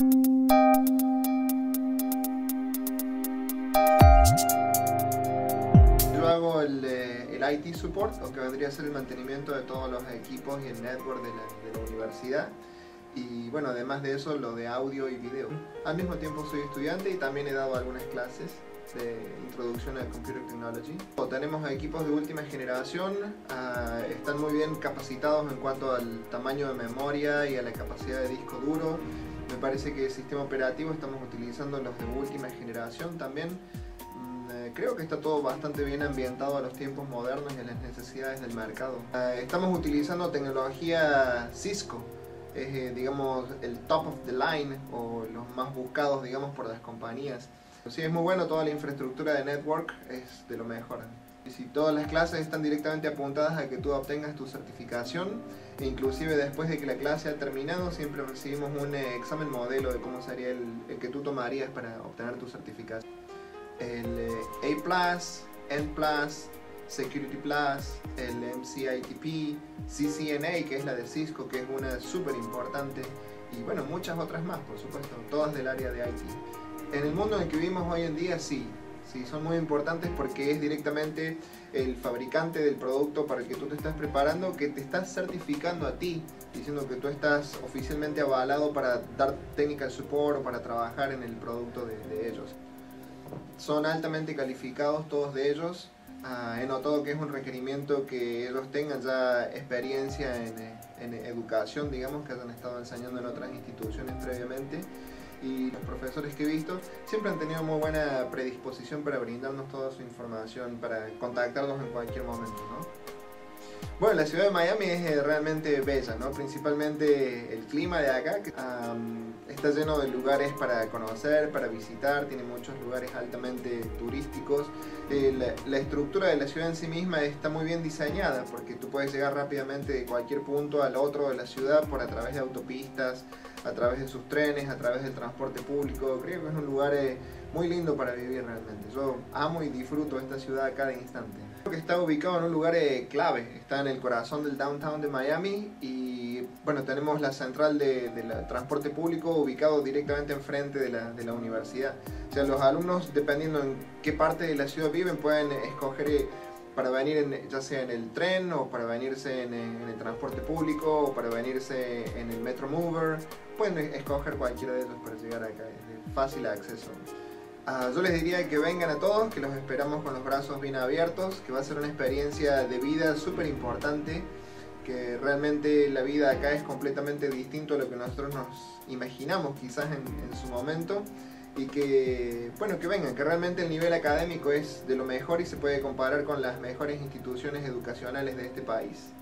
Yo hago el, eh, IT support, o que vendría a ser el mantenimiento de todos los equipos y el network de la, de universidad. Y bueno, además de eso, lo de audio y video. Al mismo tiempo soy estudiante y también he dado algunas clases de introducción al Computer Technology. Tenemos equipos de última generación, ah, están muy bien capacitados en cuanto al tamaño de memoria y a la capacidad de disco duro. Me parece que el sistema operativo estamos utilizando los de última generación también. Mm, eh, Creo que está todo bastante bien ambientado a los tiempos modernos y a las necesidades del mercado. Ah, Estamos utilizando tecnología Cisco, es eh, digamos el top of the line o los más buscados digamos por las compañías. Sí, es muy bueno, toda la infraestructura de network es de lo mejor. Si todas las clases están directamente apuntadas a que tú obtengas tu certificación, e inclusive después de que la clase ha terminado, siempre recibimos un eh, examen modelo de cómo sería el, el que tú tomarías para obtener tu certificación. El eh, A+, N+, Security el MCITP, CCNA, que es la de Cisco, que es una súper importante, y bueno, muchas otras más, por supuesto, todas del área de IT en el mundo en el que vivimos hoy en día sí, sí, son muy importantes porque es directamente el fabricante del producto para el que tú te estás preparando que te está certificando a ti, diciendo que tú estás oficialmente avalado para dar technical support o para trabajar en el producto de, de ellos. Son altamente calificados todos de ellos. Uh, he notado que es un requerimiento que ellos tengan ya experiencia en, en educación, digamos, que hayan estado enseñando en otras instituciones previamente y los profesores que he visto siempre han tenido muy buena predisposición para brindarnos toda su información, para contactarnos en cualquier momento. ¿no? Bueno, la ciudad de Miami es eh, realmente bella, ¿no? principalmente el clima de acá, está lleno de lugares para conocer, para visitar, tiene muchos lugares altamente turísticos. Eh, la, la, estructura de la ciudad en sí misma está muy bien diseñada porque tú puedes llegar rápidamente de cualquier punto al otro de la ciudad por a través de autopistas, a través de sus trenes, a través del transporte público. Creo que es un lugar eh, muy lindo para vivir realmente. Yo amo y disfruto esta ciudad a cada instante. Creo que está ubicado en un lugar eh, clave, está en el corazón del downtown de Miami y bueno, tenemos la central de, de transporte público ubicado directamente enfrente de la, de la universidad. O sea, los alumnos, dependiendo en qué parte de la ciudad viven, pueden escoger eh, para venir en, ya sea en el tren o para venirse en, el transporte público o para venirse en el Metro Mover. Pueden escoger cualquiera de ellos para llegar acá, es de fácil acceso. Uh, yo les diría que vengan a todos, que los esperamos con los brazos bien abiertos, que va a ser una experiencia de vida súper importante, que realmente la vida acá es completamente distinto a lo que nosotros nos imaginamos quizás en su momento y que, bueno, que vengan, que realmente el nivel académico es de lo mejor y se puede comparar con las mejores instituciones educacionales de este país.